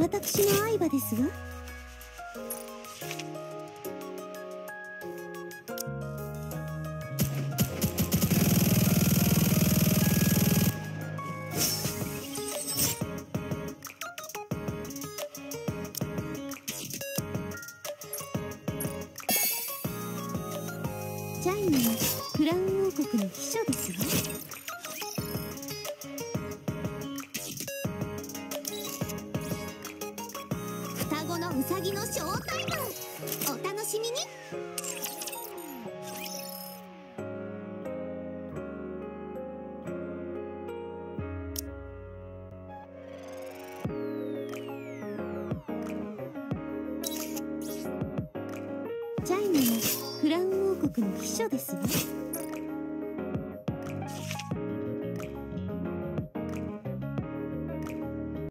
私の愛馬ですわ。ジャイナはクラウン王国の秘書ですわ。のウサギのショータイムお楽しみに。ジャイナはクラウン王国の秘書ですわ。